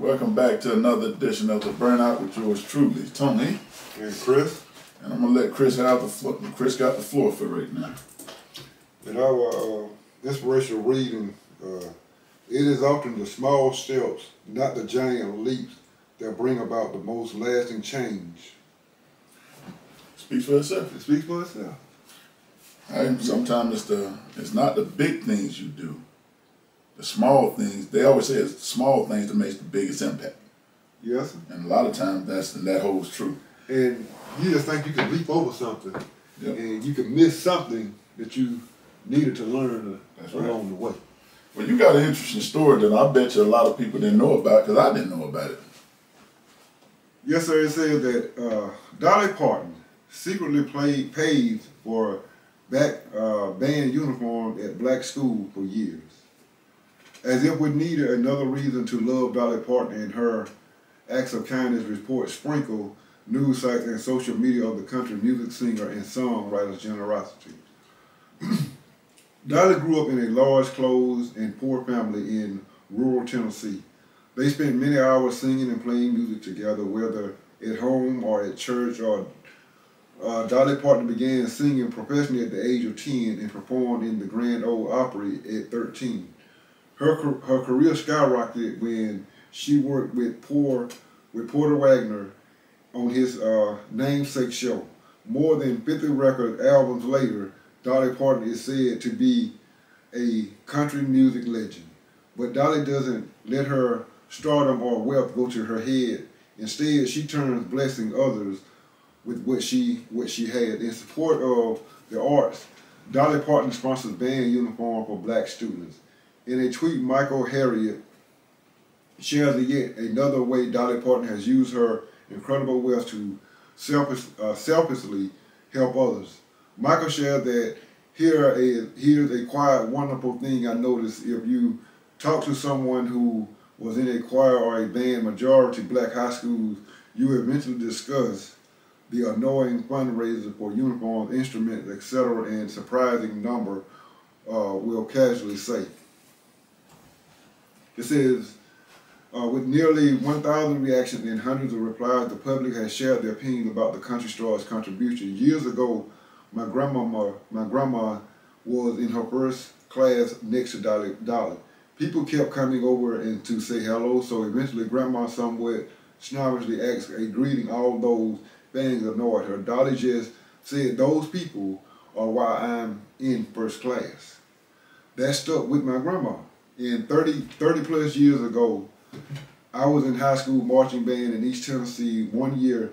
Welcome back to another edition of the Burnout with yours truly, Tony. And Chris. And I'm gonna let Chris have the floor. Chris got the floor for right now. In our uh, inspirational reading, uh, it is often the small steps, not the giant leaps, that bring about the most lasting change. Speaks for itself. It speaks for itself. Right? Sometimes it's the it's not the big things you do, the small things. They always say it's the small things that makes the biggest impact. Yes. sir. And a lot of times that's and that holds true. And you just think you can leap over something, Yep. and you can miss something that you needed to learn That's along the way. Well, you got an interesting story that I bet you a lot of people didn't know about because I didn't know about it. Yes, sir. It says that uh, Dolly Parton secretly played paid for back uh, band uniform at black school for years, as if we needed another reason to love Dolly Parton and her acts of kindness. Reports sprinkle news sites and social media of the country music singer and songwriter's generosity. Dolly grew up in a large, closed, and poor family in rural Tennessee. They spent many hours singing and playing music together, whether at home or at church. Or uh, Dolly Parton began singing professionally at the age of ten and performed in the Grand Ole Opry at thirteen. Her her career skyrocketed when she worked with poor with Porter Wagoner on his uh, namesake show. More than 50 record albums later, Dolly Parton is said to be a country music legend. But Dolly doesn't let her stardom or wealth go to her head. Instead, she turns blessing others with what she what she had. In support of the arts, Dolly Parton sponsors band uniform for black students. In a tweet, Michael Harriot shares yet another way Dolly Parton has used her incredible wealth to selfish, uh, selfishly help others. Michael shared that here a here's a quiet, wonderful thing I noticed if you talk to someone who was in a choir or a band, majority black high schools, you eventually discuss the annoying fundraisers for uniforms, instruments, etc., and surprising number uh, will casually say. It says, uh, with nearly 1,000 reactions and hundreds of replies, the public has shared their opinion about the country star's contribution. Years ago, my grandmama, my grandma was in her first class next to Dolly. Dolly. People kept coming over and to say hello, so eventually grandma somewhat snobbishly asked a greeting. All those things annoyed her. Dolly just said, those people are why I'm in first class. That stuck with my grandma. And 30, 30 plus years ago, I was in high school marching band in East Tennessee. One year,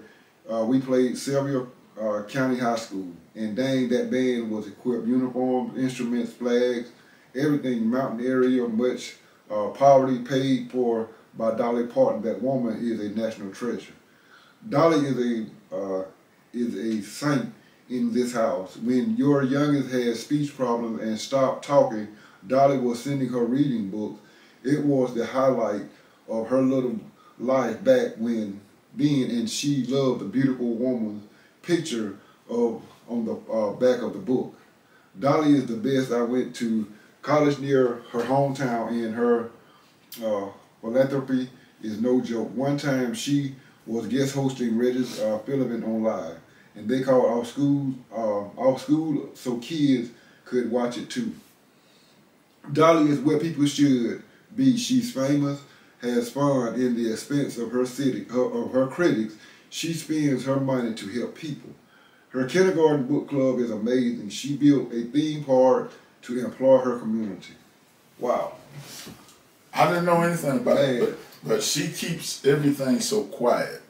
uh, we played Sylvia uh, County High School, and dang, that band was equipped uniforms, instruments, flags, everything. Mountain area, much uh, poverty paid for by Dolly Parton. That woman is a national treasure. Dolly is a uh, is a saint in this house. When your youngest has speech problems and stopped talking, Dolly was sending her reading books. It was the highlight of her little life back when being, and she loved the beautiful woman picture of on the uh, back of the book. Dolly is the best. I went to college near her hometown, and her uh, philanthropy is no joke. One time she was guest hosting Regis uh, Philbin on live, and they called off school uh, off school so kids could watch it too. Dolly is where people should be. She's famous, has fun in the expense of her city her, of her critics. She spends her money to help people. Her kindergarten book club is amazing. She built a theme park to employ her community. Wow. I didn't know anything about it, but, but she keeps everything so quiet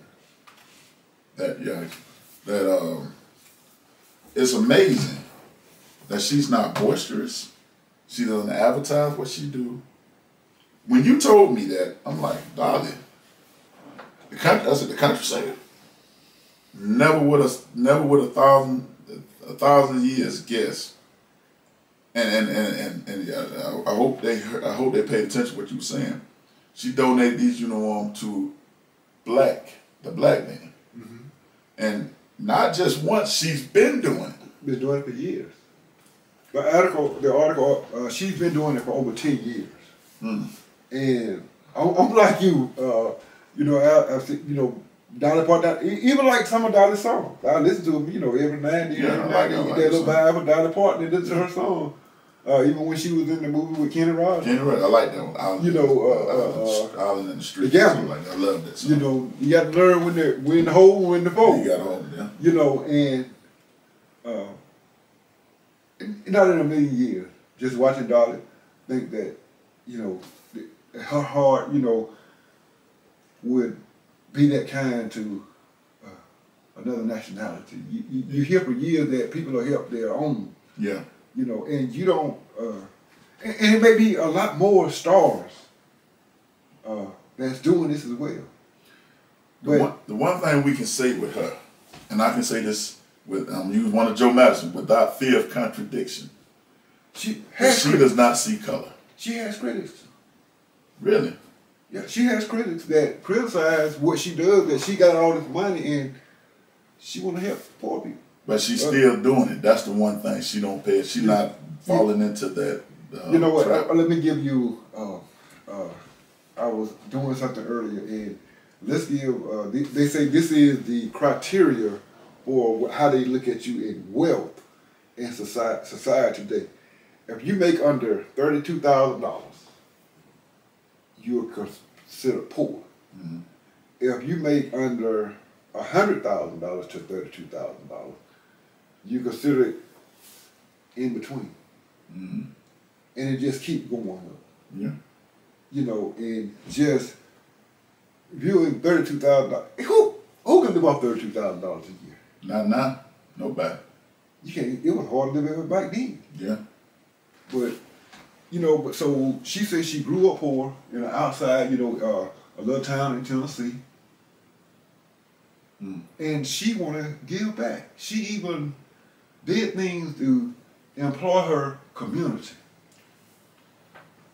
that yeah, that um, it's amazing that she's not boisterous. She doesn't advertise what she do. When you told me that, I'm like, Dolly, the country, I said the country singer. Never would have, never would a thousand, a thousand years guess. And and and and, and I, I hope they, I hope they paid attention to what you were saying. She donated these uniforms to black, the black man, mm-hmm. and not just once. She's been doing it. Been doing it for years. The article, the article, uh, she's been doing it for over ten years, Mm. and I'm, I'm like you. Uh, you know, I, I, you know, Dolly Parton, even like some of Dolly's songs. I listen to them, you know, every night and then. Yeah, I every like- night you get a little vibe of Dolly Parton and listen to her song. Uh, even when she was in the movie with Kenny Rogers. Kenny Rogers, I like that one. Island, You know, uh, uh, Island in the Street. Gamble. Like I love that song. You know, you got to learn when the when the hole, when the fold. you got all of them. You know, and uh, not in a million years, just watching Dolly, think that, you know, that her heart, you know, would be that kind to uh, another nationality. You, you, you hear for years that people are help their own, Yeah. you know, and you don't, uh, and, and it may be a lot more stars uh, that's doing this as well. The But one, the one thing we can say with her, and I can say this with um, use one of Joe Madison without fear of contradiction, she has she critics. does not see color. She has critics. Really? Yeah, she has critics that criticize what she does, that she got all this money and she want to help poor people. But she's Uh, still doing it. That's the one thing she don't pay. She's not falling into that. Uh, you know what? uh, let me give you. Uh, uh, I was doing something earlier, and let's give. Uh, they, they say this is the criteria for wh- how they look at you in wealth in society, society today. If you make under thirty-two thousand dollars, you are considered poor. Mhm. If you make under hundred thousand dollars to thirty-two thousand dollars, you consider it in between, Mhm. and it just keeps going up Yeah. you know, and just viewing thirty two thousand dollars. Who who can live off thirty two thousand dollars a year? Not now. Nobody. You can't. It was hard to live back then. Yeah. But you know, but so she said she grew up poor in an outside, you know, uh, a little town in Tennessee, Mm. and she want to give back. She even did things to employ her community.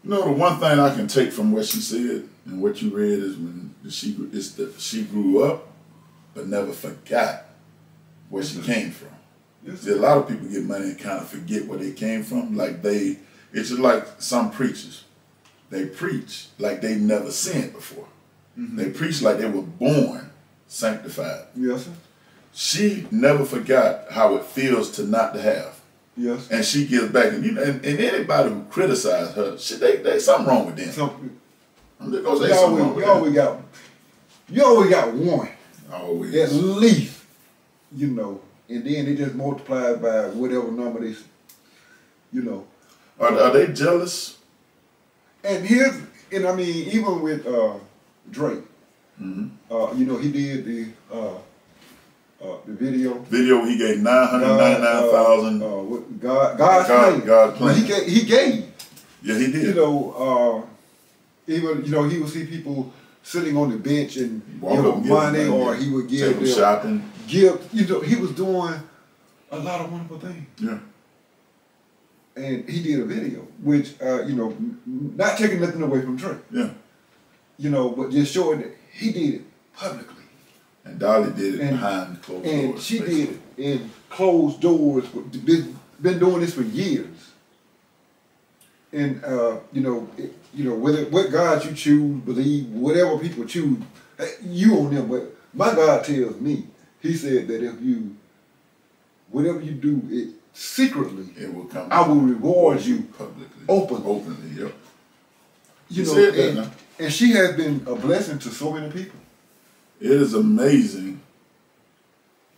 You know, the one thing I can take from what she said and what you read is when she is that she grew up, but never forgot where she came from. See, a lot of people get money and kind of forget where they came from. Like they, it's just like some preachers. They preach like they never sinned before. Mm-hmm. They preach like they were born sanctified. Yes, sir. She never forgot how it feels to not to have, Yes. and she gives back. And you know, and, and anybody who criticized her, she, they, they something wrong with them. Something. I'm just gonna say You something wrong always, with you always got. You always got one. Always. at least, you know, and then they just multiply by whatever number they, you know. Are, are they jealous? And here's, and I mean, even with uh, Drake, Mhm. uh, you know, he did the uh, uh, the video. Video he gave nine hundred ninety nine thousand. Uh, uh, God, God's God- plan. God's But He plan. gave, he gave. yeah, he did. You know, uh, even you know, he would see people sitting on the bench and Walk give them and give them money, or he would give them them shopping. Give. You know, he was doing a lot of wonderful things. Yeah. and he did a video, which uh, you know, not taking nothing away from Drake, Yeah. you know, but just showing that he did it publicly, And Dolly did it And- behind closed and doors. And she basically. did it in closed doors. Been, been doing this for years, and uh, you know, it, you know, whether what God you choose, believe, whatever people choose, eh, you on them. But my God tells me, He said that if you, whatever you do, it secretly, It will come. I will reward you publicly. openly. Openly, yep. You He know, said that and, now. and she has been a blessing to so many people. It is amazing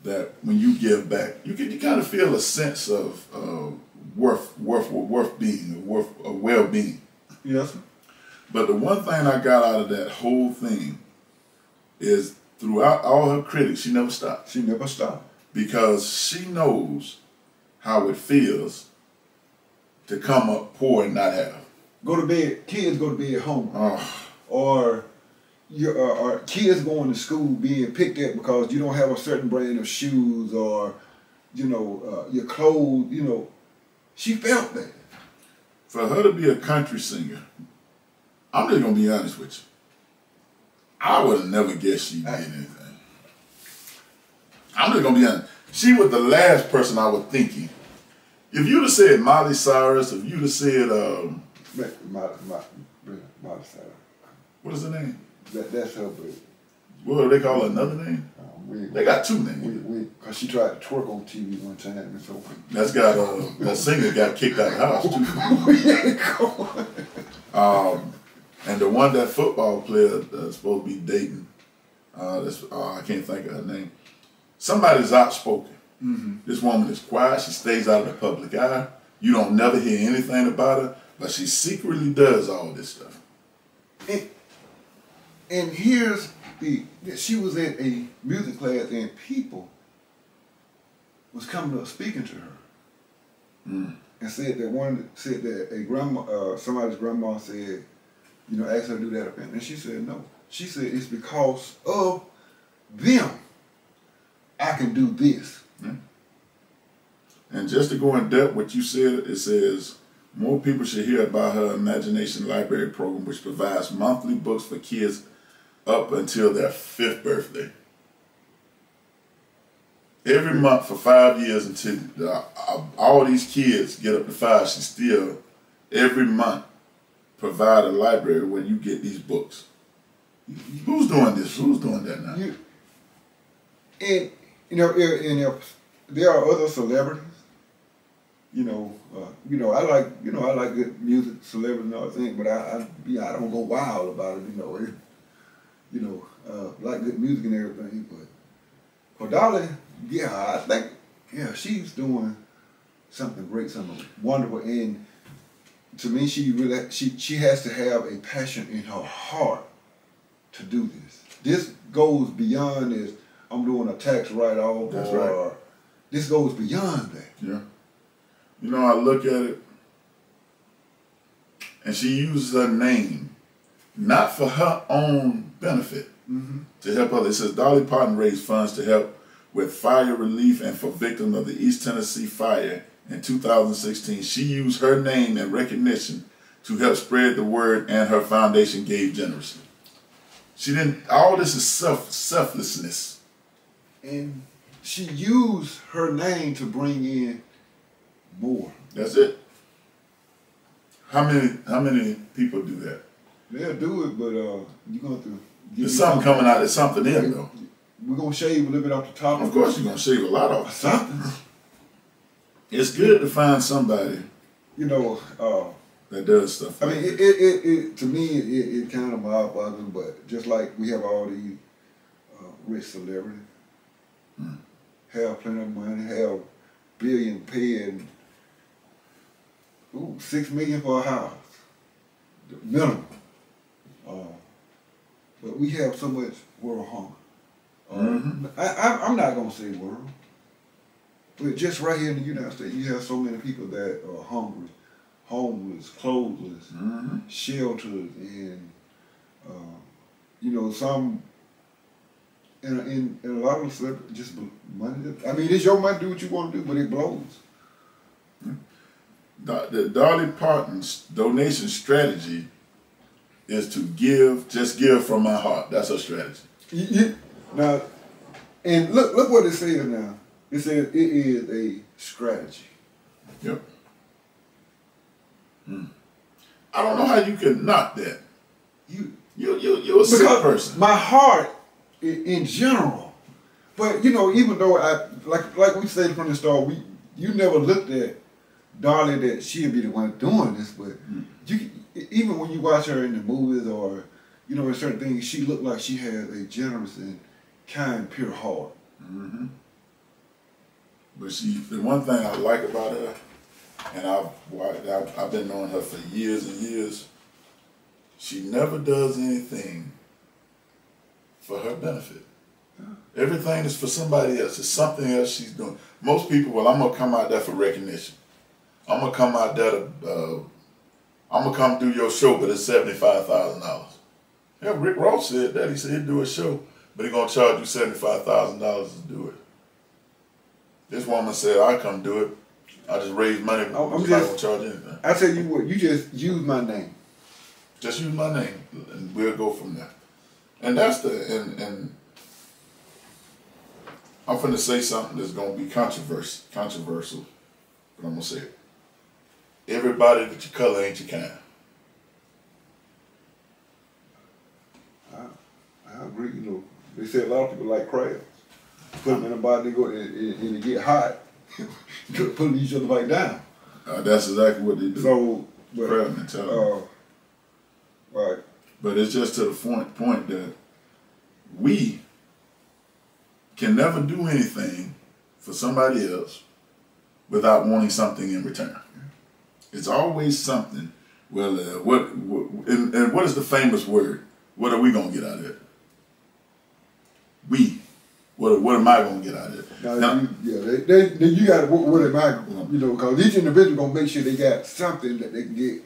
that when you give back, you can you kind of feel a sense of uh, worth, worth, worth being, worth, uh, well being. Yes. But the one thing I got out of that whole thing is throughout all her critics, she never stopped She never stopped. because she knows how it feels to come up poor and not have. Go to bed. Kids go to bed home, Oh, or your uh, or kids going to school being picked up because you don't have a certain brand of shoes, or you know uh, your clothes. You know, she felt that. for her to be a country singer, I'm just gonna be honest with you. I would have never guessed she did anything. I'm just gonna be honest. She was the last person I was thinking. If you'd have said Miley Cyrus, if you'd have said um, My, my, my, my side. What is the name? That, that's her, but What do they call it? Another name? uh, we, They got two names. we, cause she tried to twerk on TV one time, and so That's got uh, that singer got kicked out of the house too. we. Um, and the one that football player that's supposed to be dating, uh, that's, uh, I can't think of her name. Somebody's outspoken. This woman is quiet. She stays out of the public eye. You don't never hear anything about her, but she secretly does all this stuff. And, and here's the she was at a music class and people was coming up speaking to her Mm. and said that one said that a grandma uh, somebody's grandma said you know asked her to do that up and she said no. She said it's because of them I can do this. And just to go in depth, what you said, it says more people should hear about her Imagination Library program, which provides monthly books for kids up until their fifth birthday. Every month for five years until uh, all these kids get up to five, she still every month provide a library where you get these books. Who's doing this? Who's doing that now? you and you know and, and there are other celebrities you know, uh, you know, I like, you know, I like good music, celebrities and all that thing, but I, I, yeah, I don't go wild about it, you know. It, you know, uh, like good music and everything, but for Dolly, yeah, I think, yeah, she's doing something great, something wonderful, and to me, she really, she, she has to have a passion in her heart to do this. This goes beyond this. I'm doing a tax write-off, That's or this goes beyond that. Yeah. You know, I look at it, and she uses her name not for her own benefit Mm-hmm. to help others. It says Dolly Parton raised funds to help with fire relief and for victims of the East Tennessee fire in 2016. She used her name and recognition to help spread the word, and her foundation gave generously. She didn't. All this is self selflessness. and she used her name to bring in more. That's it. How many? How many people do that? They'll do it, but uh, you're going to. There's something coming out. There's something in though. We're gonna shave a little bit off the top. Of course, you're gonna shave a lot off. something. It's good to find somebody You know, uh, that does stuff. I like mean, it, it, it, it to me, it, it kind of mind boggles, but just like we have all these uh, rich celebrities, have plenty of money, have billion paying, ooh, six million for a house, the minimum. Uh, but we have so much world hunger. Uh, Mhm. I, I, I'm not gonna say world, but just right here in the United States, you have so many people that are hungry, homeless, clothesless Mhm. shelters and uh, you know some and, and, and a lot of the stuff just money. I mean, it's your money. Do what you want to do, but it blows. Do- The Dolly Parton's donation strategy is to give, just give from my heart. That's her strategy. You, you, now, and look look what it says now. It says it is a strategy. Yep. Hmm. I don't know how you can knock that. You You you you're a sick person. my heart i- in general. But you know, even though I like like we said from the start, we you never looked at Dolly that she'd be the one doing this, but you even when you watch her in the movies or you know in certain things, she looked like she had a generous and kind, pure heart. hmm But she, the one thing I like about her, and I've, I've been knowing her for years and years. She never does anything for her benefit. Everything is for somebody else. It's something else she's doing. Most people, well, I'm gonna come out there for recognition. I'm gonna come out there to, uh, I'm gonna come do your show, but it's seventy five thousand dollars. Yeah, Rick Ross said that. He said he'd do a show, but he gonna charge you seventy five thousand dollars to do it. This woman said, "I come do it. I just raise money. I'm, I'm not gonna charge anything. I tell you what, you just use my name. Just use my name, and we'll go from there." And that's the and and I'm finna say something that's gonna be controversial, controversial, but I'm gonna say it. Everybody that you color ain't your kind. I, I agree. You know, they say a lot of people like crabs. Put them in a body, they go and, and, and they get hot. put each other back down. Uh, that's exactly what they do. So, but, mentality. uh, right. But it's just to the point point that we can never do anything for somebody else without wanting something in return. It's always something. Well, uh, what, what and, and what is the famous word? What are we gonna get out of it? What, what am I gonna get out of it? Now, Now- you, yeah, they, they, they, you got to what, what am I, you know, because each individual gonna make sure they got something that they can get.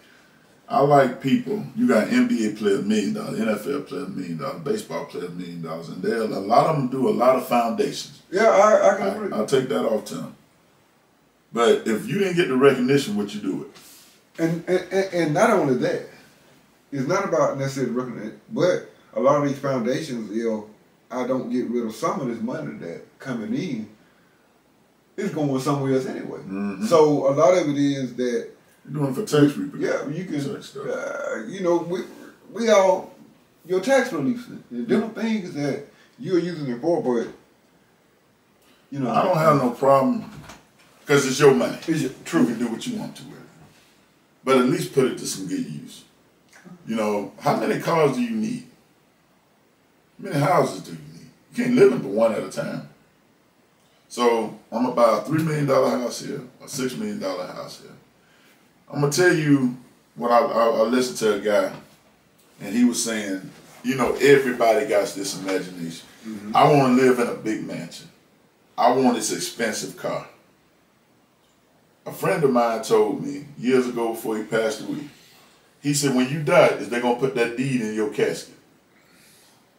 I like people. You got NBA players million dollars, NFL players million dollars, baseball players million dollars, and there a lot of them do a lot of foundations. Yeah, I, I can agree. I, will take that off to them. But if you didn't get the recognition, what you do it? And, and and- and not only that, it's not about necessarily recognition, but a lot of these foundations, you know, I don't get rid of some of this money that coming in, it's going somewhere else anyway. Mhm. So a lot of it is that You're doing for tax repercussions. yeah, you can, uh, you know, we we all your tax relief, and different things that you're using it for, but you know, I don't have no problem because it's your money. It's your- True, you can do what you want to with it. But at least put it to some good use. You know, how many cars do you need? How many houses do you need? You can't live in but one at a time. So I'm gonna buy a three million dollar house here, a six million dollar house here. I'm gonna tell you what I, I, I listened to a guy, and he was saying, you know, everybody got this imagination. Mm-hmm. I want to live in a big mansion. I want this expensive car. A friend of mine told me years ago before he passed away. He said, when you die, is they gonna put that deed in your casket?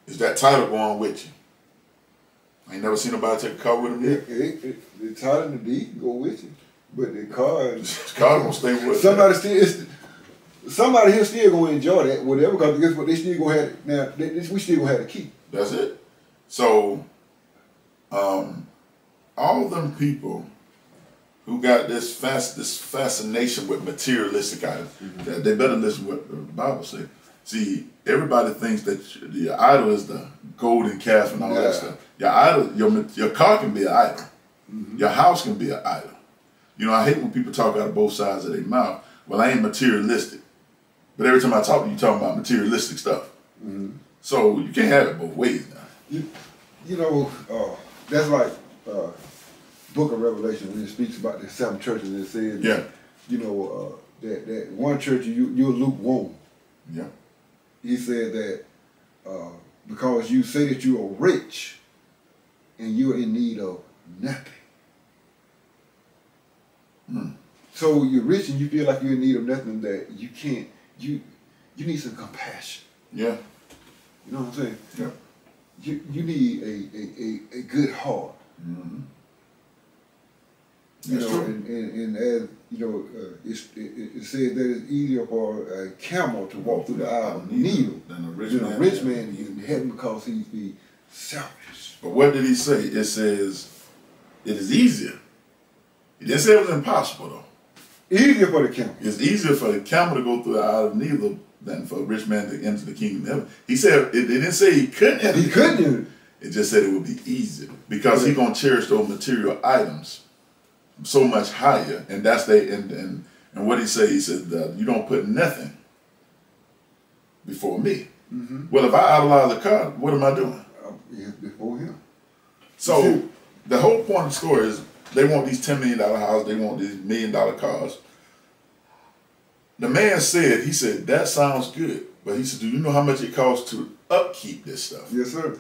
Is that title going with you? I ain't never seen nobody take a car with him it, yet. it, it, the title and the deed go with you, but the car. This car gonna stay with Somebody still, it's, somebody here still gonna enjoy that, whatever. Because guess what? They still gonna have it. Now they, this, we still gonna have to keep. That's it. So, um, all them people who got this fast this fascination with materialistic items, that they better listen to what the Bible says. See, everybody thinks that your idol is the golden calf and all Yeah. that stuff. Your idol, your your car can be an idol. Your house can be an idol. You know, I hate when people talk out of both sides of their mouth. Well, I ain't materialistic, but every time I talk to you, talking about materialistic stuff. So you can't have it both ways now. You, you know, uh, that's like uh, Book of Revelation when it speaks about the seven churches. It says, Yeah. you know, uh, that that one church you you're lukewarm. Yeah. He said that uh, because you say that you are rich and you're in need of nothing. So you're rich and you feel like you're in need of nothing that you can't you you need some compassion. Yeah. You know what I'm saying? Yeah. You you need a a, a, a good heart. Mm-hmm. You That's know, true. and, and, and as you know, uh, it, it it says that it's easier for a camel to walk through the eye of a needle Than a rich than a man. rich man is in heaven because he's be selfish. But what did he say? It says it is easier. He didn't say it was impossible though. Easier for the camel. It's easier for the camel to go through the eye of the needle than for a rich man to enter the kingdom of heaven. He said it, it didn't say he couldn't enter. He couldn't. It just said it would be easier because he gonna cherish those material items so much higher, and that's they and and and what he said. He said you don't put nothing before me. Well, if I idolize a car, what am I doing? Uh, before him. So the whole point of the story is they want these ten million dollar houses, they want these million dollar cars. The man said, he said, that sounds good. But he said, Do you know how much it costs to upkeep this stuff? Yes, sir.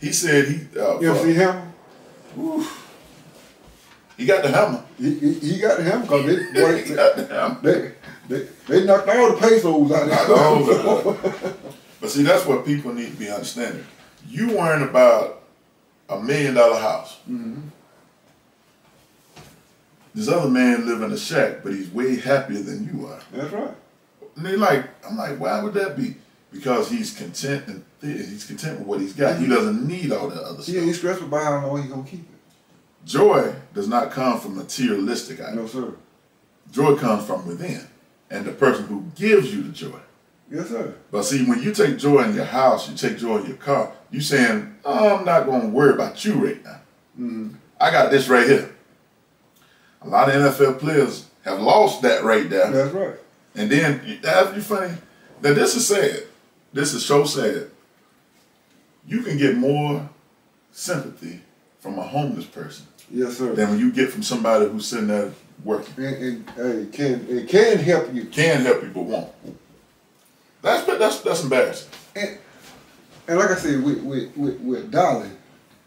He said he uh, You ever see him? He got the hammer. He, he, he got him because they, boy, he got the hammer. they, they, they knocked all the pesos out Knocked all of there. But see, that's what people need to be understanding. You worrying about a million dollar house. Mm-hmm. This other man live in a shack, but he's way happier than you are. That's right. And they like, I'm like, why would that be? Because he's content and he's content with what he's got. He mm-hmm. doesn't need all that other He stuff. ain't stressed about how long he gonna keep it. Joy does not come from materialistic items. No, sir. Joy comes from within, and the person who gives you the joy Yes, sir. But see, when you take joy in your house, you take joy in your car, you saying, I'm not going to worry about you right now. Mm-hmm. I got this right here. A lot of NFL players have lost that right there. That's right. And then, that's you funny. Now, this is sad. This is so sad. You can get more sympathy from a homeless person Yes, sir. than when you get from somebody who's sitting there working. And, and hey, can it can help you. Can help people, won't. That's that's that's embarrassing. And, and like I said, with with with, with Dolly,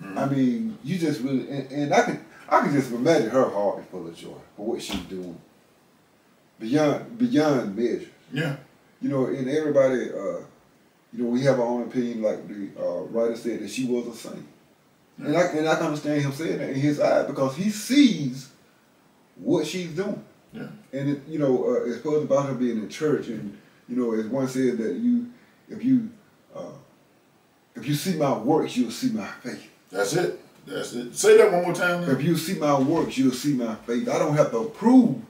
Mm-hmm. I mean, you just really and, and I can I can just imagine her heart is full of joy for what she's doing. Beyond beyond measure. Yeah. You know, and everybody, uh, you know, we have our own opinion. Like the uh, writer said that she was a saint, and I and I can understand him saying that in his eye because he sees what she's doing. Yeah. And it, you know, uh, it's supposed about her being in church, and you know, as one said that you, if you, uh, if you see my works, you'll see my faith. That's it. That's it. Say that one more time. If you see my works, you'll see my faith. I don't have to prove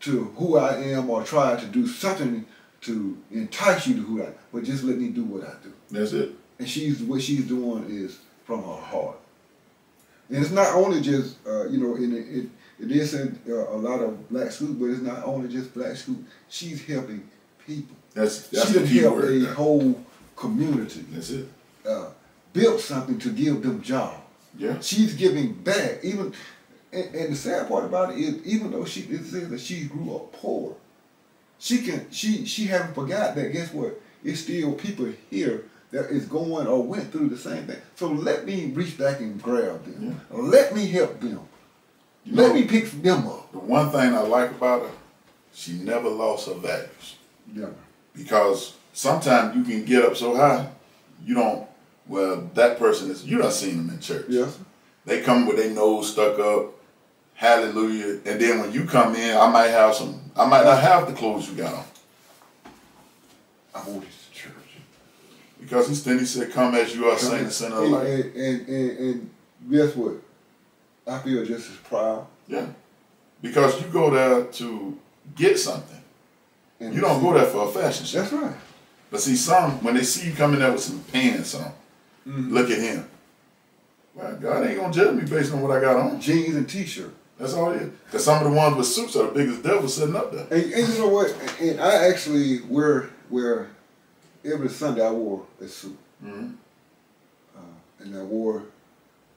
to who I am or try to do something to entice you to who I am, but just let me do what I do. That's it. And she's what she's doing is from her heart. And it's not only just uh, you know, in it, it, it is in uh, a lot of black schools, but it's not only just black schools. She's helping people. That's that's she done helped word. a whole community. That's it. Uh, built something to give them jobs. Yeah. She's giving back. Even and, and the sad part about it is, even though she it says that she grew up poor, she can she she haven't forgot that. Guess what? It's still people here that is going or went through the same thing. So let me reach back and grab them. Let me help them. You let know, me pick them up. the one thing I like about her, she never lost her values. Yeah. Because sometimes you can get up so high, you don't. Well, that person is. You don't seen them in church. Yes. They come with their nose stuck up, hallelujah, and then when you come in, I might have some. I might not have the clothes you got on I want this to church. Because he then he said, "Come as you are, saint, the sinner and, alike." and, and, and, and guess what? I feel just as proud. Yeah, because you go there to get something. And You don't go there for a fashion show. That's right. But see, some when they see you coming there with some pants on, mm-hmm. look at him. Well, God ain't gonna judge me based on what I got on. Jeans and t-shirt. That's all it is. Because some of the ones with suits are the biggest devils sitting up there. And, and you know what? And I actually wear wear every Sunday I wore a suit, hmm uh, and I wore,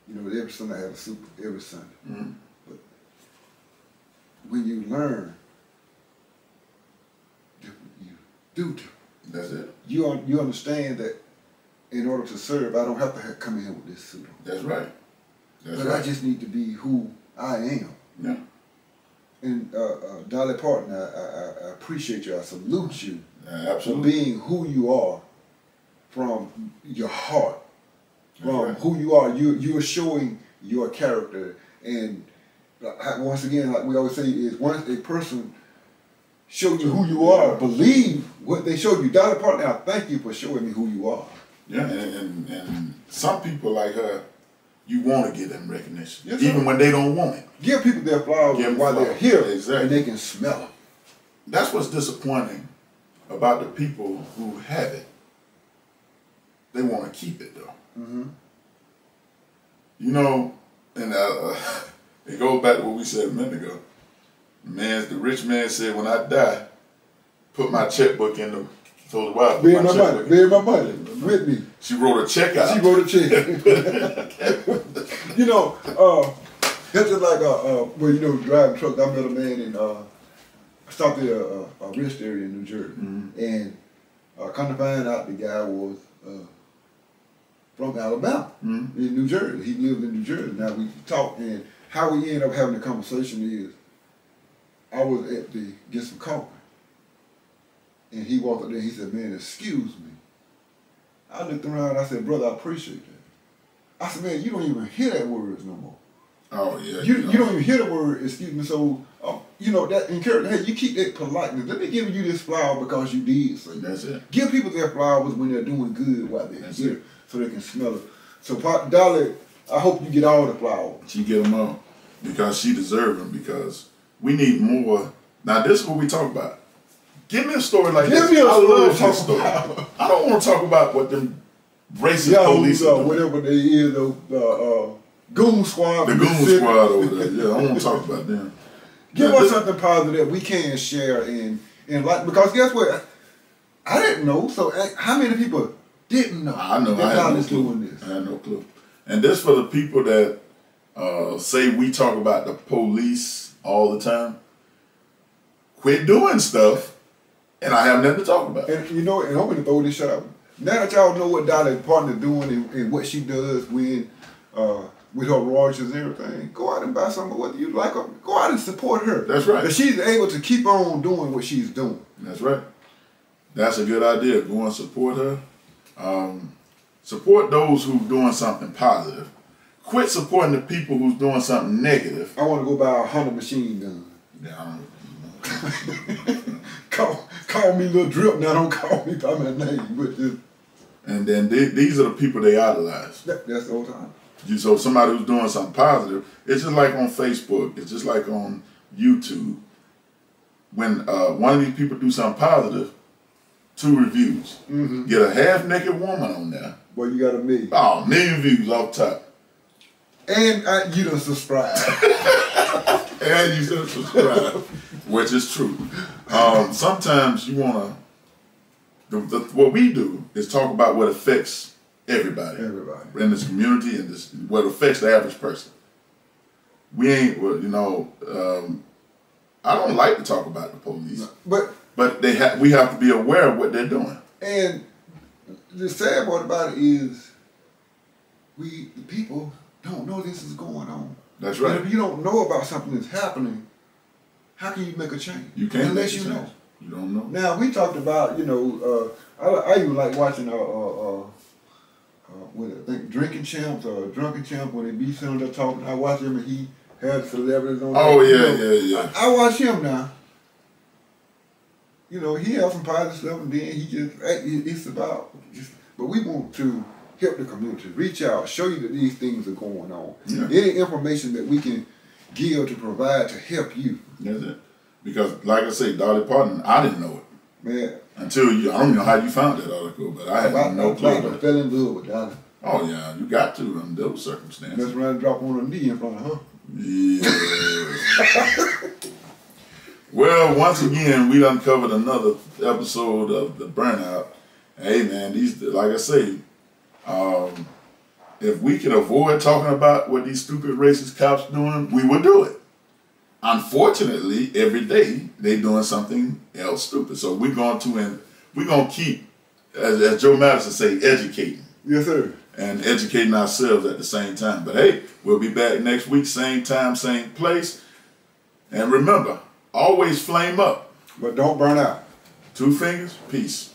you know, every Sunday I had a suit every Sunday. hmm When you learn, you do. That's it. You you understand that in order to serve, I don't have to have, come in with this suit on. That's right. That's but I just need to be who I am. yeah. And uh, uh, Dolly Parton, I, I, I appreciate you. I salute you absolutely. being who you are from your heart, from right. who you are. You you are showing your character, and once again, like we always say, is once a person show you who you are, believe what they show you. Dolly Parton, I thank you for showing me who you are. Yeah, and, and, and some people like her, you want to give them recognition, Yes, even when they don't want it. Give people their flowers while they're here, Exactly. and they can smell them. That's what's disappointing about the people who have it. They want to keep it though. Mm-hmm. You know, and uh, it goes back to what we said a minute ago. Man, the rich man said, "When I die, put my checkbook in the." Told the wife, "Put Bear my money, bear my money with me. She wrote a check out. She wrote a check. you know, uh, that's just like uh, uh, when you know driving truck. I met a man in uh, I stopped at a, a, rest area in New Jersey, and uh, come to find out the guy was uh, from Alabama Mhm. in New Jersey. He lived in New Jersey. Now we talked, and how we ended up having the conversation is, I was at the get some coffee, and he walked up there. He said, "Man, excuse me." I looked around. I said, "Brother, I appreciate that." I said, "Man, you don't even hear that word no more. Oh yeah. You, know. you don't even hear the word excuse me. So, um, you know that encourage. Hey, you keep that politeness. Let me give you this flower because you did say that. That's it. Give people their flowers when they're doing good while they're That's here, it. so they can smell it. So, Pa- Dolly, I hope you get all the flowers. She get them all because she deserve them. Because we need more. Now this is what we talk about. Give me a story like this. Give this. me a I story love this story. about. I don't want to talk about what them racist Yeah, police uh, whatever they is, the uh, uh, goon squad. The goon squad over there. Yeah, I don't want to talk about them. Give us something positive we can share and and like because guess what? I didn't know. So uh, how many people didn't know? I know. that I had no clue. doing this. I had no clue. And this for the people that uh, say we talk about the police all the time. Quit doing stuff, and I have nothing to talk about. And you know, and I'm gonna throw this shit out. Now that y'all know what Dolly Parton doing and, and what she does when uh, with her royalties and everything, go out and buy something whether you like her. Go out and support her. That's right. If she's able to keep on doing what she's doing. That's right. That's a good idea. Go and support her. Um, support those who doing something positive. Quit supporting the people who's doing something negative. I want to go buy a Hunter machine gun. Yeah, I don't- Call, call me little drip now. Don't call me by my name. But just, And then they, these are the people they idolize. that, that's the whole time. You so somebody who's doing something positive. It's just like on Facebook. It's just like on YouTube. When uh, one of these people do something positive, two reviews. Get a half naked woman on there. Boy, you got a million. Oh, million views off top. And uh, you done subscribe. and you don't subscribe, which is true. Um, sometimes you want to. The, the, what we do is talk about what affects everybody, Everybody. in this community and this what affects the average person. We ain't, well, you know. Um, I don't like to talk about the police, but but they have. We have to be aware of what they're doing. And the sad part about it is, we the people don't know this is going on. That's right. And if you don't know about something that's happening, how can you make a change? You can't unless you a know. You don't know. Now we talked about you know uh, I, I even like watching uh, uh, uh, uh, I think drinking champs or drunken champ when they be sitting there talking. I watch him and he has celebrities on. Oh yeah, you know. yeah, yeah. I, I watch him now. You know, he has some positive stuff, and then he just it's about. Just, but we want to help the community, reach out, show you that these things are going on. Yeah. Any information that we can give to provide to help you, That's it. Because, like I say, Dolly Parton, I didn't know it. man. Until you, I don't know how you found that article, but I had I, no I, clue. I fell in love with that. Oh yeah, you got to under those circumstances. Around and drop on a knee in front of her. Yeah. well, once again, we uncovered another episode of the burnout. Hey man, these like I say, um, if we could avoid talking about what these stupid racist cops doing, we would do it. Unfortunately, every day they're doing something else stupid. So we're going to and we're gonna keep, as, as Joe Madison say, educating Yes, sir. and educating ourselves at the same time. But hey, we'll be back next week, same time, same place. And remember, always flame up. But don't burn out. Two fingers, peace.